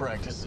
practices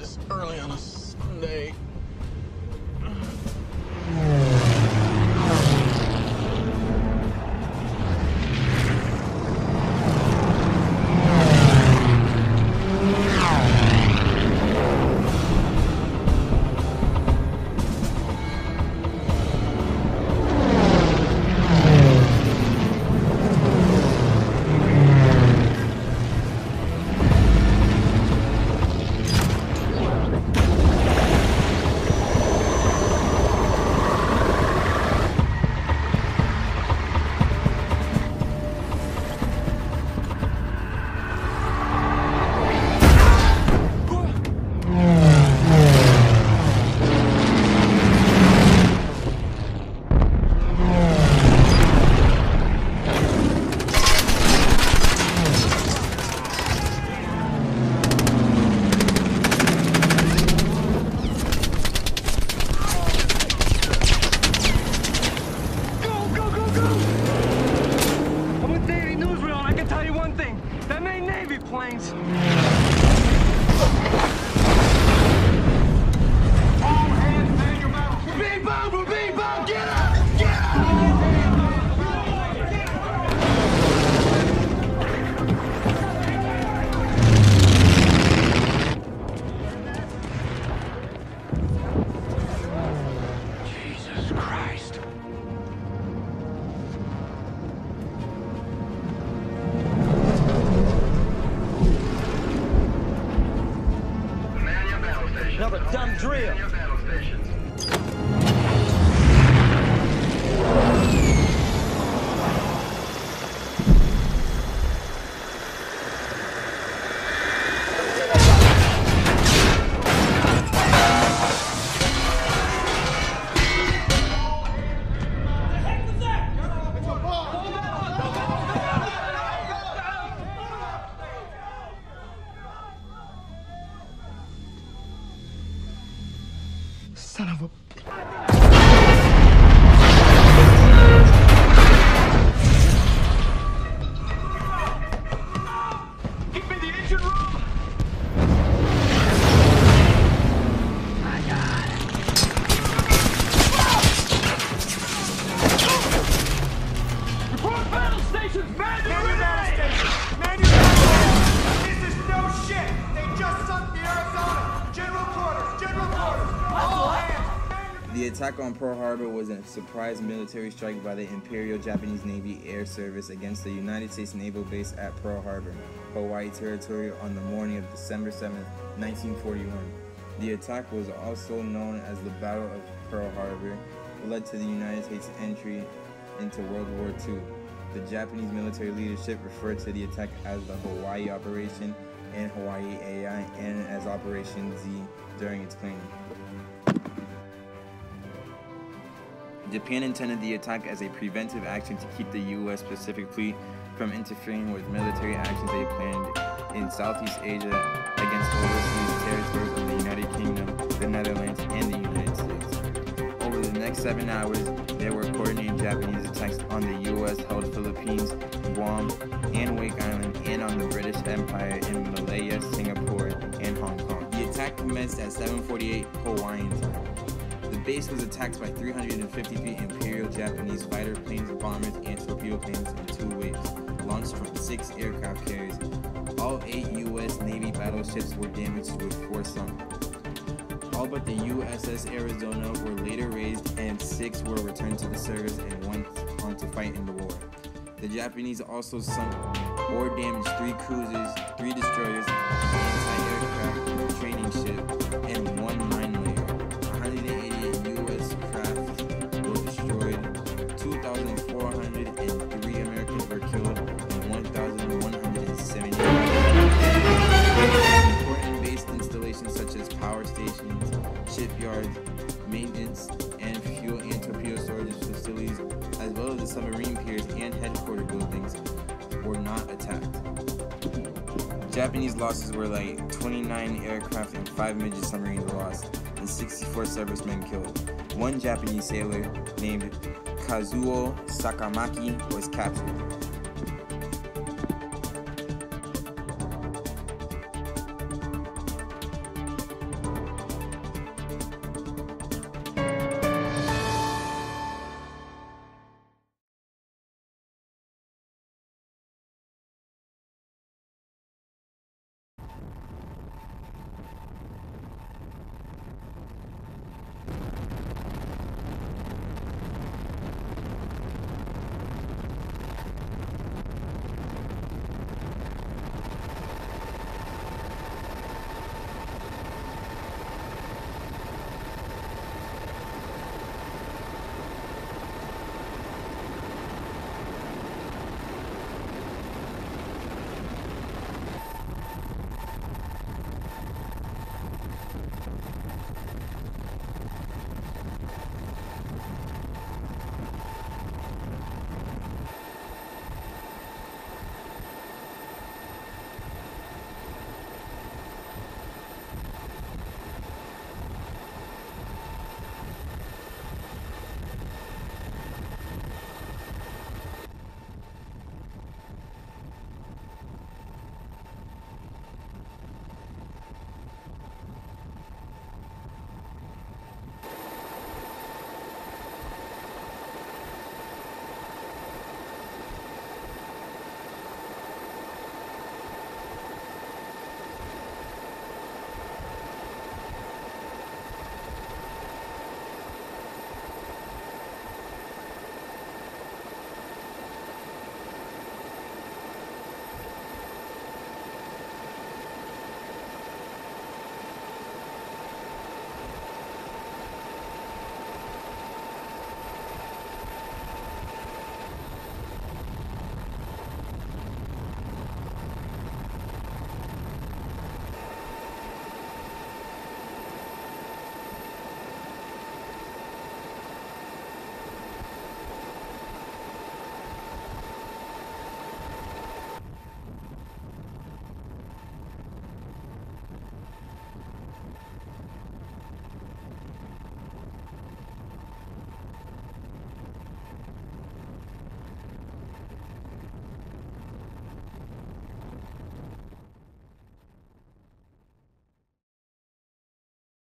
drill. The attack on Pearl Harbor was a surprise military strike by the Imperial Japanese Navy Air Service against the United States Naval Base at Pearl Harbor, Hawaii Territory on the morning of December 7, 1941. The attack was also known as the Battle of Pearl Harbor, led to the United States entry into World War II. The Japanese military leadership referred to the attack as the Hawaii Operation and Hawaii AI and as Operation Z during its planning. Japan intended the attack as a preventive action to keep the U.S. Pacific Fleet from interfering with military actions they planned in Southeast Asia against overseas territories of the United Kingdom, the Netherlands, and the United States. Over the next seven hours, there were coordinated Japanese attacks on the U.S. held Philippines, Guam, and Wake Island, and on the British Empire in Malaya, Singapore, and Hong Kong. The attack commenced at 7:48 Hawaiian time. Base was attacked by 353 Imperial Japanese fighter planes, bombers, and torpedo planes in two waves, launched from six aircraft carriers. All eight U.S. Navy battleships were damaged with four sunk. All but the USS Arizona were later raised, and six were returned to the service and went on to fight in the war. The Japanese also sunk or damaged three cruisers, three destroyers, an anti-aircraft training ship, and one Japanese losses were like 29 aircraft and 5 midget submarines lost, and 64 servicemen killed. One Japanese sailor named Kazuo Sakamaki was captured.